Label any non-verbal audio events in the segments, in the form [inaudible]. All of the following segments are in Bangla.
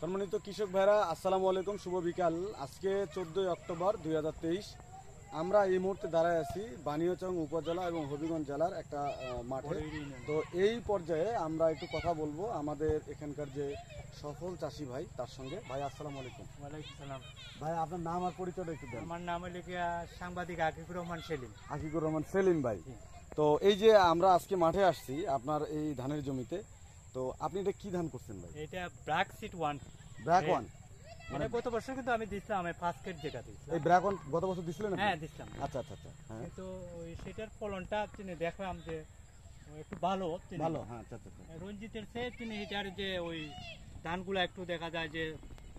সম্মানিত কৃষক ভাইরা আসসালামু আলাইকুম শুভ বিকাল। আজকে চোদ্দই অক্টোবর দুই হাজার তেইশ। আমরা এই মুহূর্তে দাঁড়ায় আছি বানিয়াচং উপজেলা এবং হবিগঞ্জ জেলার একটা মাঠে। তো এই পর্যায়ে আমরা একটু কথা বলব আমাদের এখানকার যে সফল চাষি ভাই তার সঙ্গে। ভাই আসসালামু আলাইকুম। ওয়ালাইকুম সালাম। ভাই আপনার নাম আর পরিচয়টা একটু দেন। আমার নাম হলো সাংবাদিক আকিকুর রহমান সেলিম। আকিকুর রহমান সেলিম ভাই। তো এই যে আমরা আজকে মাঠে আসছি আপনার এই ধানের জমিতে তো আপনি এটা কি ধান করছেন ভাই এটা BRAC seat one BRAC. One মানে গত বছর কিন্তু আমি দিছিলাম আমি ফার্স্ট কেট জায়গা এই ব্র্যাক ওয়ান গত বছর দিছিলেন আপনি? হ্যাঁ দিছিলাম আচ্ছা আচ্ছা আচ্ছা হ্যাঁ তো ওই সেটার ফলনটা তিনি দেখলাম যে একটু ভালো ভালো হ্যাঁ আচ্ছা আচ্ছা আচ্ছা। রঞ্জিতের চেয়ে তিনি এটার যে ওই ধানগুলো একটু দেখা যায় যে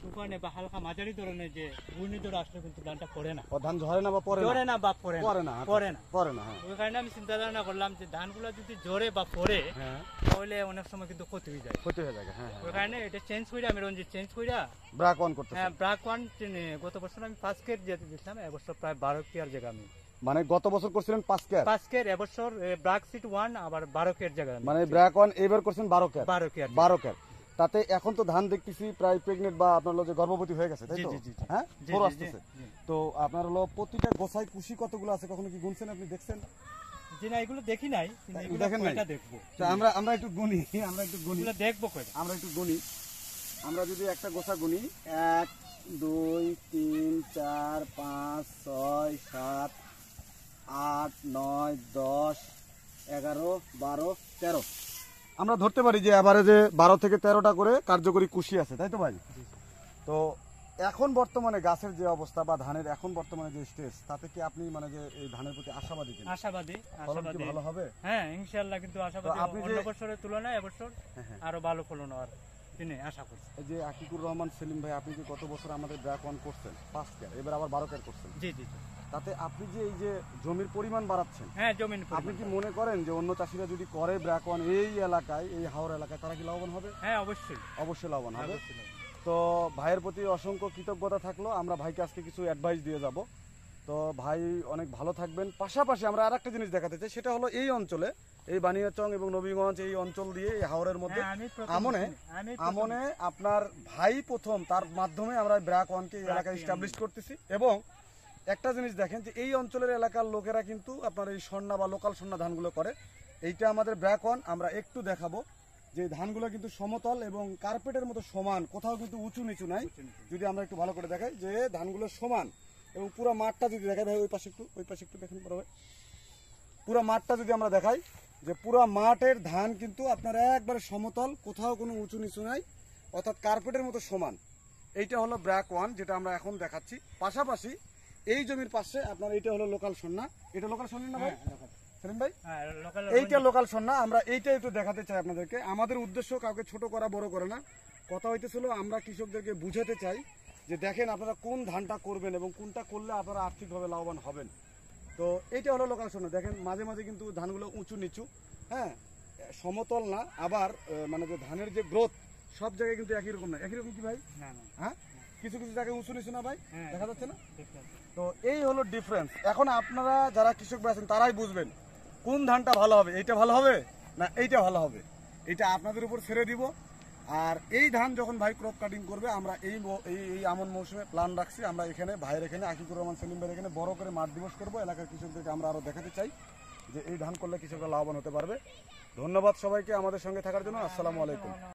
তুফানে বা হালকা মাঝারি ধরনের যে ঘূর্ণিঝড় আসলে কিন্তু ধানটা পড়ে না। ধান ঝরে না বা জোরে না? বা পড়ে না। না আচ্ছা, পড়ে না। হ্যাঁ। ওই কারণে আমি চিন্তা ধারণা করলাম যে ধানগুলো যদি জোরে বা পড়ে হ্যাঁ। তাহলে অনেক সময় কিন্তু ক্ষতি হয়ে যায়। ক্ষতি হয়ে যাবে হ্যাঁ ওই কারণে এটা চেঞ্জ আমি রঞ্জিত চেঞ্জ করে ব্র্যাক ওয়ান করতেছে। হ্যাঁ ব্রাক ওয়ান গত বছর আমি পাঁচ কেট যেতে দিয়েছিলাম এবছর প্রায় বারো কেয়ার জায়গা আমি। মানে গত বছর করছিলেন পাঁচ কেয়ার পাঁচ কেট এবছর ব্রাক সিট ওয়ান আবার বারো কেয়ার জায়গা মানে ব্র্যাক ওয়ান এবার করছেন বারো কেয়ার বারো কেয়ার বারো কেয়ার তাতে এখন তো ধান দেখতেছি প্রায় প্রেগনেন্ট বা আপনার হলো যে গর্ভবতী হয়ে গেছে তাই তো। হ্যাঁ? ফোর আসতেছে। তো আপনার হলো প্রতিটা গোসাই কুশি কতগুলো আছে কখনো কি গুনছেন আপনি দেখছেন? এগুলো দেখি নাই দেখেন নাই? দেখব? তো আমরা আমরা একটু গুনি [laughs] আমরা একটু গুনি। দেখব আমরা একটু গুনি। আমরা যদি একটা গুনি এক দুই তিন চার পাঁচ ছয় সাত আট নয় দশ এগারো বারো তেরো। আমরা ধরতে পারি যে এবারে যে বারো থেকে তেরোটা করে কার্যকরী কুশি আছে তাই তো ভাই? তো এখন বর্তমানে গাছের যে অবস্থা বা ধানের এখন বর্তমানে যে স্টেজ তাতে কি আপনি মানে যে এই ধানের প্রতি আশাবাদী কিনা? আশাবাদী আশাবাদী। ভালো হবে? হ্যাঁ ইনশাআল্লাহ কিন্তু আশাবাদী অন্য বছরের তুলনায় এবছর হ্যাঁ, হ্যাঁ। আরও ভালো ফলন হওয়ার। আশা করছি। যে আকিকুর রহমান সেলিম ভাই আপনি যে গত বছর আমাদের ব্র্যাক ওয়ান করছেন পাঁচ কেয়ার এবার আবার বারো কেয়ার করছেন। জি জি জি। তাতে আপনি যে এই যে জমির পরিমাণ বাড়াচ্ছেন হ্যাঁ জমিন আপনি কি মনে করেন যে অন্য চাষিরা যদি করে ব্র্যাক ওয়ান এই এলাকায় এই হাওড় এলাকায় তারা কি লাভবান হবে? হ্যাঁ অবশ্যই। অবশ্যই লাভবান হবে। তো ভাইয়ের প্রতি অসংখ্য কৃতজ্ঞতা থাকল। আমরা ভাইকে আজকে কিছু অ্যাডভাইস দিয়ে যাব। তো ভাই অনেক ভালো থাকবেন। পাশাপাশি আমরা আর একটা জিনিস দেখাতে চাই সেটা হলো এই অঞ্চলে এই বানিয়াচং এবং নবীগঞ্জ এই অঞ্চল দিয়ে এই হাওড়ের মধ্যে হ্যাঁ, আমনে আমনে আপনার ভাই প্রথম তার মাধ্যমে আমরা ব্র্যাক ওয়ানকে এই এলাকায় স্টাবলিশ করতেছি। এবং একটা জিনিস দেখেন যে এই অঞ্চলের এলাকার লোকেরা কিন্তু আপনার এই স্বর্ণা বা লোকাল স্বর্ণা ধানগুলো করে। এইটা আমাদের ব্র্যাক ওয়ান আমরা একটু দেখাবো যে ধানগুলো কিন্তু সমতল এবং কার্পেটের মতো সমান কোথাও কিন্তু উঁচু নিচু নাই। যদি আমরা একটু ভালো করে দেখাই যে ধানগুলো সমান। এবং পুরো মাঠটা যদি দেখাই ভাই ওই পাশে একটু ওই পাশে একটু দেখেন বড় ভাই। পুরো মাঠটা যদি আমরা দেখাই যে পুরো মাঠের ধান কিন্তু আপনার একবারে সমতল কোথাও কোনো উঁচু নিচু নাই অর্থাৎ কার্পেটের মতো সমান। এইটা হলো ব্র্যাক ওয়ান যেটা আমরা এখন দেখাচ্ছি। পাশাপাশি এই জমির পাশে আপনার এইটা হলো লোকাল সন্না। এটা লোকাল সন্না না ভাই? সেলিম ভাই? হ্যাঁ এইটা লোকাল সন্না। আমরা এইটা একটু দেখাতে চাই আপনাদেরকে। আমাদের উদ্দেশ্য কাউকে ছোট করা বড় করে না। কথা হইতেছিল আমরা কৃষকদেরকে বুঝাতে চাই যে দেখেন আপনারা কোন ধানটা করবেন এবং কোনটা করলে আপনারা আর্থিকভাবে লাভবান হবেন। তো এইটা হলো লোকাল সন্না দেখেন মাঝে মাঝে কিন্তু ধানগুলো উঁচু নিচু হ্যাঁ? সমতল না আবার মানে যে ধানের যে গ্রোথ সব জায়গায় কিন্তু একই রকম না। একই রকম কি ভাই? হ্যাঁ? কিছু কিছু জায়গায় উঁচু নিচু না ভাই? হ্যাঁ। দেখা যাচ্ছে না? তো এই হলো ডিফারেন্স এখন আপনারা যারা কৃষক ভাই আছেন তারাই বুঝবেন কোন ধানটা ভালো হবে। এইটা ভালো হবে না এইটা ভালো হবে? এটা আপনাদের উপর ছেড়ে দিব। আর এই ধান যখন ভাই ক্রপ কাটিং করবে, আমরা এই এই আমন মৌসুমে প্ল্যান রাখছি। আমরা এখানে, ভাইয়ের এখানে আকিকুর রহমান সেলিম ভাইয়ের এখানে বড় করে মাঠ দিবস করব। এলাকার কৃষকদেরকে আমরা আরও দেখাতে চাই যে এই ধান করলে কৃষকরা লাভবান হতে পারবে। ধন্যবাদ সবাইকে আমাদের সঙ্গে থাকার জন্য। আসসালামু আলাইকুম।